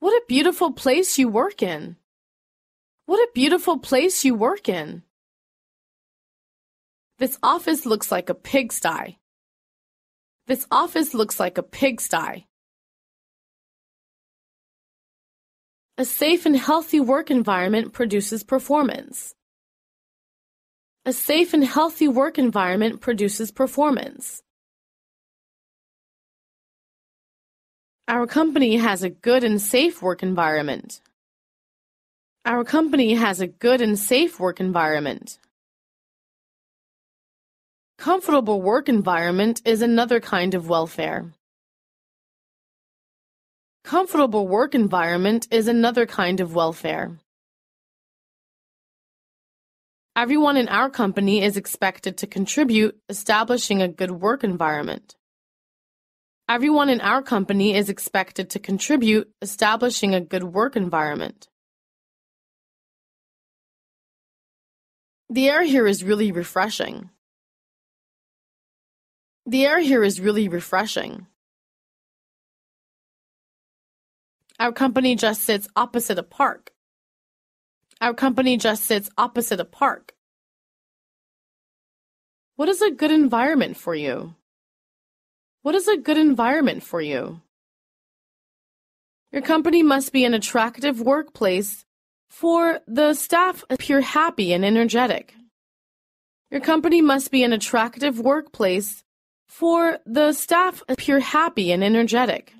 What a beautiful place you work in. What a beautiful place you work in. This office looks like a pigsty. This office looks like a pigsty. A safe and healthy work environment produces performance. A safe and healthy work environment produces performance. Our company has a good and safe work environment. Our company has a good and safe work environment. Comfortable work environment is another kind of welfare. Comfortable work environment is another kind of welfare. Everyone in our company is expected to contribute establishing a good work environment. Everyone in our company is expected to contribute establishing a good work environment. The air here is really refreshing. The air here is really refreshing. Our company just sits opposite a park. Our company just sits opposite a park. What is a good environment for you? What is a good environment for you? Your company must be an attractive workplace for the staff appear happy and energetic. Your company must be an attractive workplace for the staff appear happy and energetic.